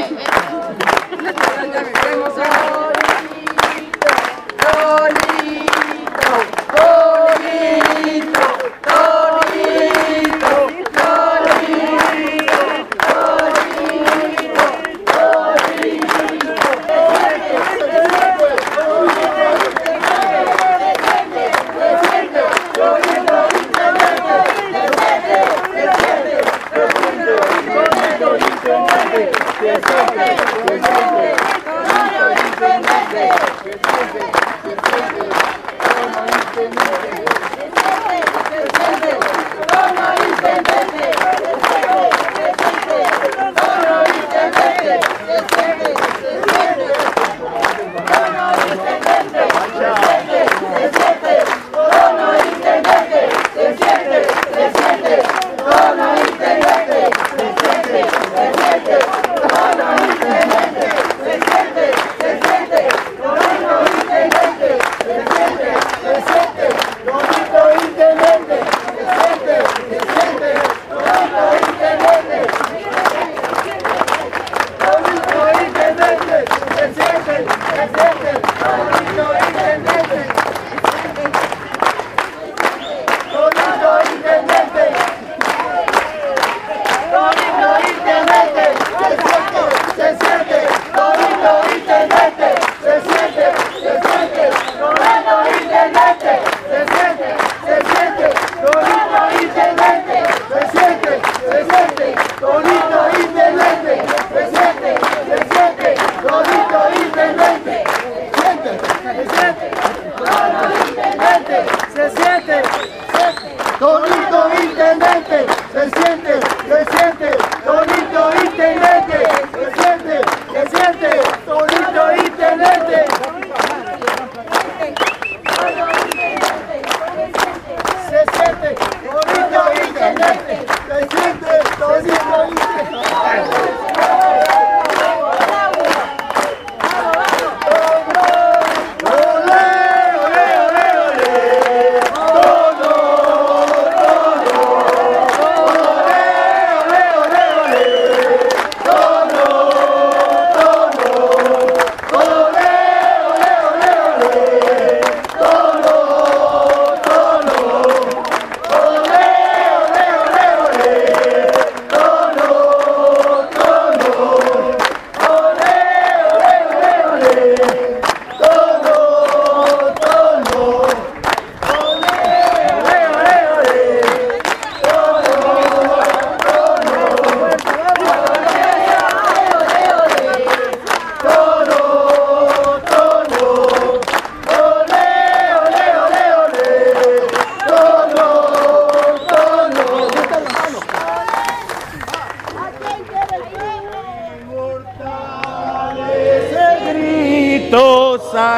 ありがとうございます。Vamos entender!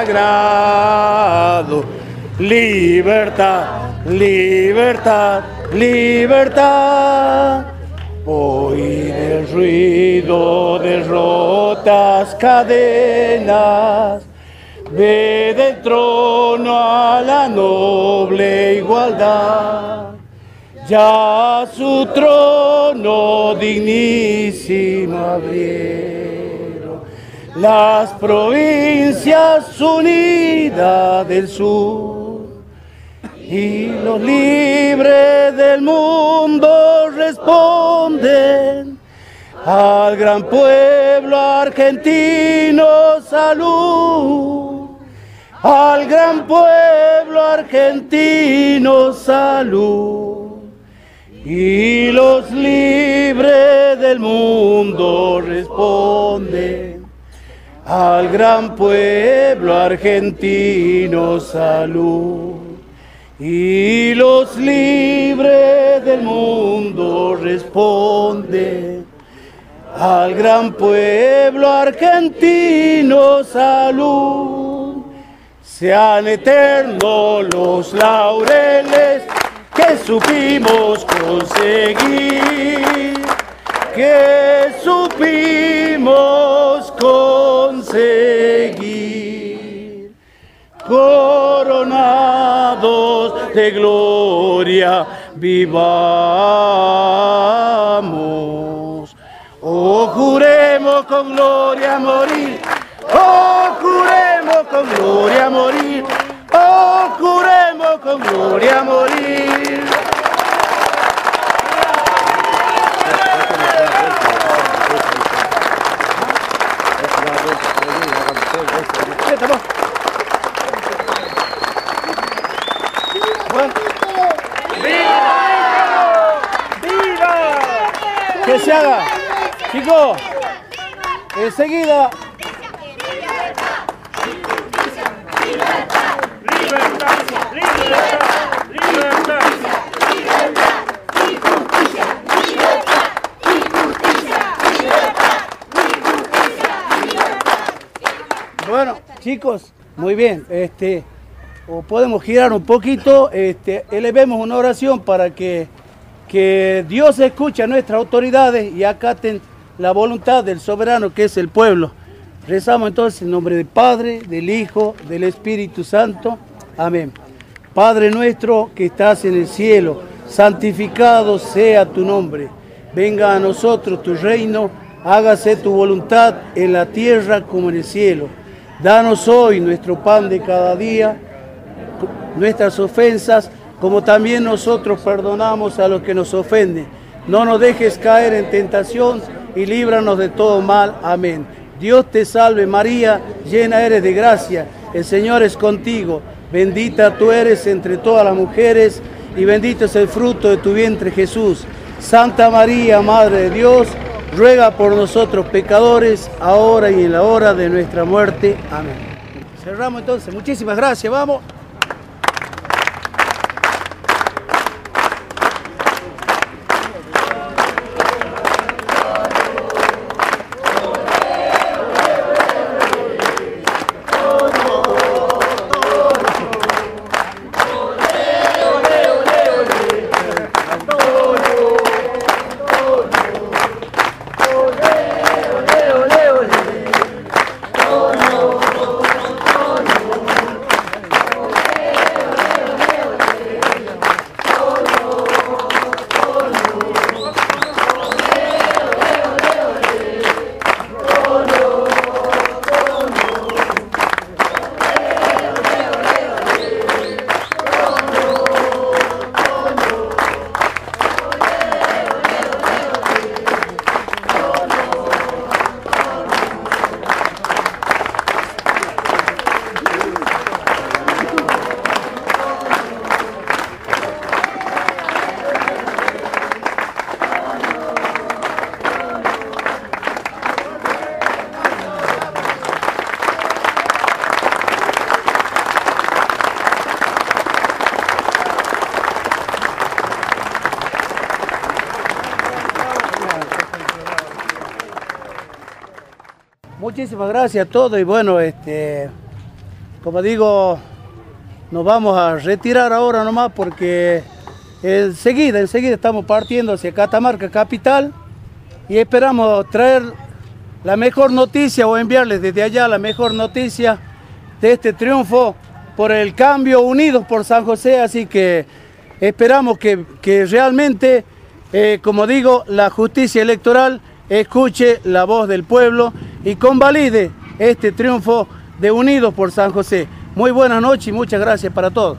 Sagrado. Libertad, libertad, libertad. Oír el ruido de rotas cadenas. Ve del trono a la noble igualdad. Ya su trono dignísimo abrieron las provincias unidas del sur y los libres del mundo responden al gran pueblo argentino salud, al gran pueblo argentino salud. Y los libres del mundo responden al gran pueblo argentino salud. Y los libres del mundo responden al gran pueblo argentino salud. Sean eternos los laureles que supimos conseguir, que supimos conseguir. Coronados de gloria vivamos, oh juremos con gloria morir. Oh, juremos con gloria morir. Oh, juremos con gloria morir. Que se haga. Chicos, enseguida. Bueno, chicos, muy bien. Este, o podemos girar un poquito, este, elevemos una oración para que, que Dios escuche a nuestras autoridades y acaten la voluntad del soberano que es el pueblo. Rezamos entonces en nombre del Padre, del Hijo, del Espíritu Santo. Amén. Padre nuestro que estás en el cielo, santificado sea tu nombre. Venga a nosotros tu reino, hágase tu voluntad en la tierra como en el cielo. Danos hoy nuestro pan de cada día, nuestras ofensas, como también nosotros perdonamos a los que nos ofenden. No nos dejes caer en tentación y líbranos de todo mal. Amén. Dios te salve María, llena eres de gracia, el Señor es contigo. Bendita tú eres entre todas las mujeres y bendito es el fruto de tu vientre Jesús. Santa María, Madre de Dios, ruega por nosotros pecadores, ahora y en la hora de nuestra muerte. Amén. Cerramos entonces. Muchísimas gracias. Vamos. Muchísimas gracias a todos y bueno, este, como digo, nos vamos a retirar ahora nomás porque enseguida, enseguida estamos partiendo hacia Catamarca capital y esperamos traer la mejor noticia o enviarles desde allá la mejor noticia de este triunfo por el cambio unidos por San José, así que esperamos que, que realmente, eh, como digo, la justicia electoral escuche la voz del pueblo y convalide este triunfo de Unidos por San José. Muy buenas noches y muchas gracias para todos.